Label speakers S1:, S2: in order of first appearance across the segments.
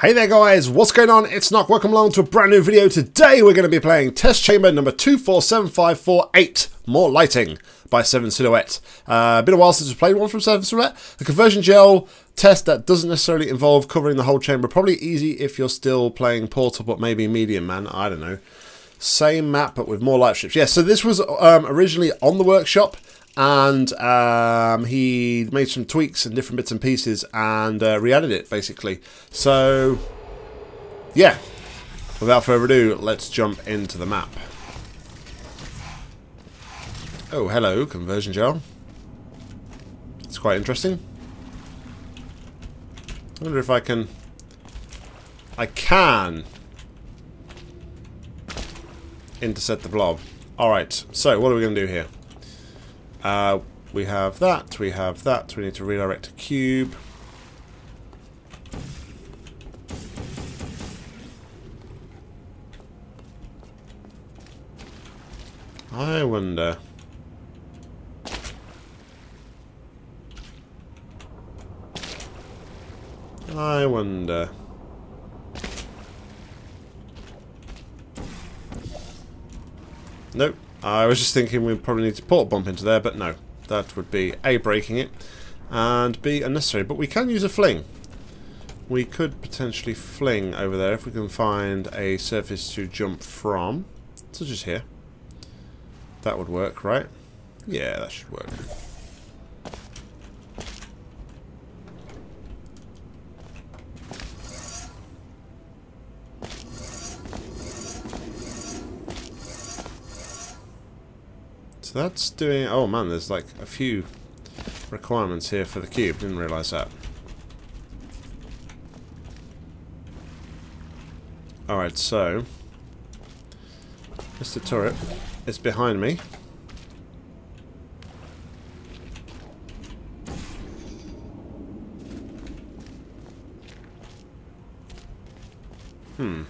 S1: Hey there guys, what's going on? It's Nock, welcome along to a brand new video. Today we're going to be playing test chamber number 247548, More Lighting by SevenSilhouette. Uh, been a while since we played one from SevenSilhouette. The conversion gel test that doesn't necessarily involve covering the whole chamber. Probably easy if you're still playing Portal, but maybe Medium Man, I don't know. Same map, but with more light strips. Yeah, so this was um, originally on the workshop and um, he made some tweaks and different bits and pieces and uh, re-added it basically. So, yeah, without further ado, let's jump into the map. Oh, hello, conversion gel. It's quite interesting. I wonder if I can... I can intercept the blob. Alright, so what are we going to do here? Uh, we have that, we have that, we need to redirect a cube. I wonder... I wonder... Nope. I was just thinking we probably need to port bump into there, but no. That would be A, breaking it, and B, unnecessary. But we can use a fling. We could potentially fling over there if we can find a surface to jump from, such as here. That would work, right? Yeah, that should work. So that's doing... Oh man, there's like a few requirements here for the cube. Didn't realise that. Alright, so... Mr. Turret is behind me. Hmm.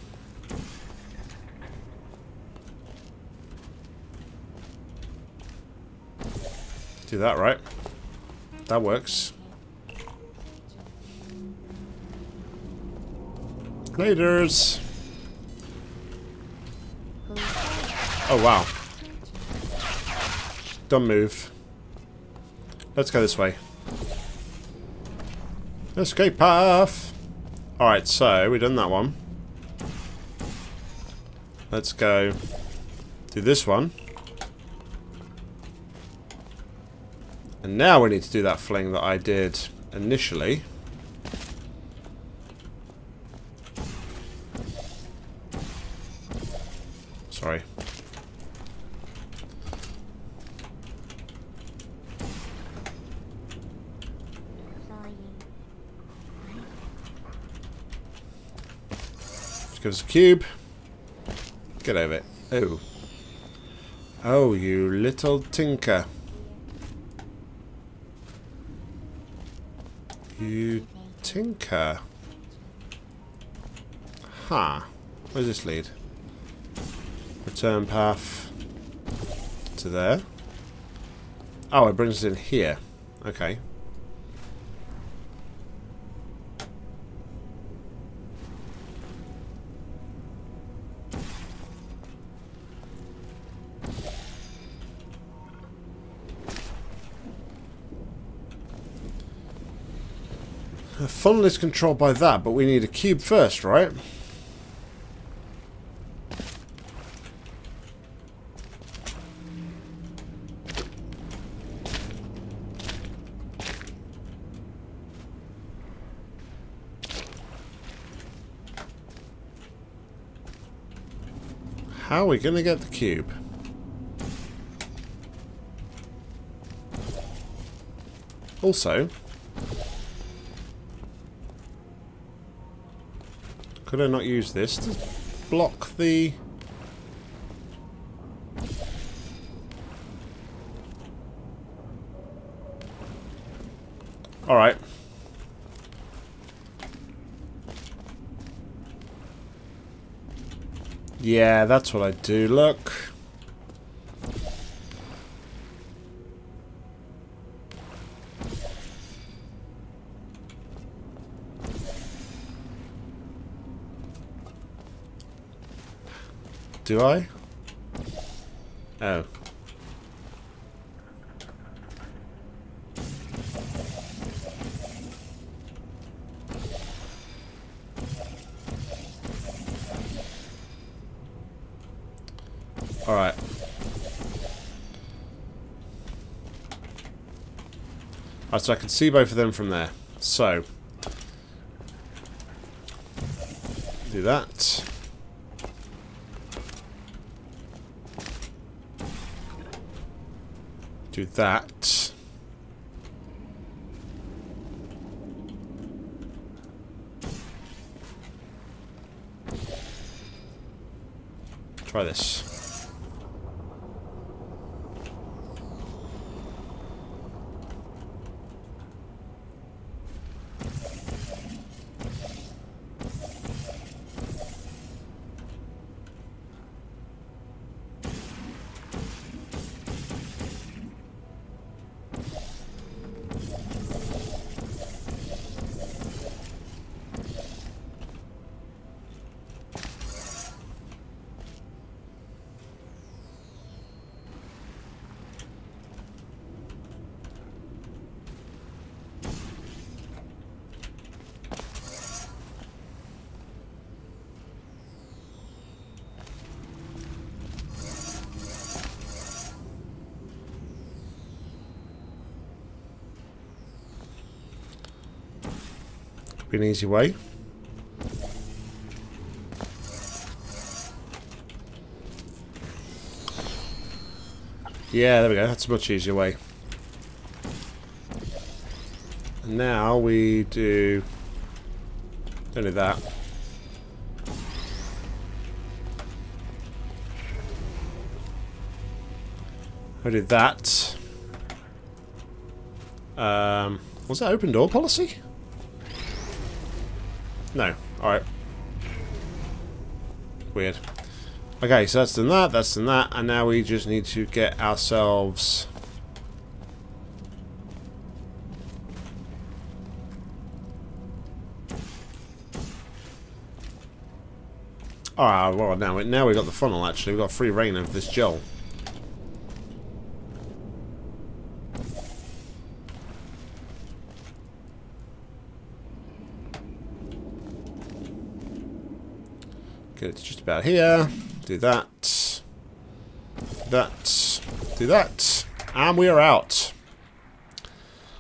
S1: Do that right. That works. Laters. Oh wow. Don't move. Let's go this way. Escape path. Alright, so we've done that one. Let's go do this one. And now we need to do that fling that I did initially. Sorry. Just give us a cube. Get over it. Oh. Oh, you little tinker. You tinker. Huh. Where's this lead? Return path to there. Oh, it brings us in here. Okay. The funnel is controlled by that, but we need a cube first, right? How are we going to get the cube? Also, Could I not use this to block the... Alright. Yeah, that's what I do. Look. Do I? Oh. Alright. Alright, so I can see both of them from there. So. Do that. Do that. Try this. Be an easy way. Yeah, there we go. That's a much easier way. And now we do... Don't do that. I did that. Um, was that open door policy? No. Alright. Weird. Okay, so that's done that, that's done that, and now we just need to get ourselves... Ah, well, now, now we've got the funnel, actually. We've got free reign of this gel. Get it to just about here. Do that. Do that. Do that. And we are out.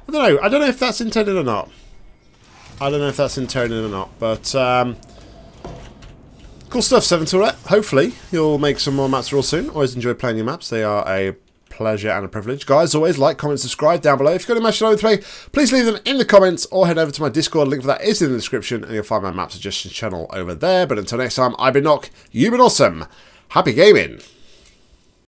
S1: I don't know. I don't know if that's intended or not. I don't know if that's intended or not. But, um, cool stuff, 7 Tourette. Hopefully, you'll make some more maps real soon. Always enjoy playing your maps. They are a pleasure and a privilege. Guys, always like, comment, subscribe down below. If you've got any matches you play, please leave them in the comments or head over to my Discord. Link for that is in the description and you'll find my map suggestions channel over there. But until next time, I've been Nock, you've been awesome. Happy gaming.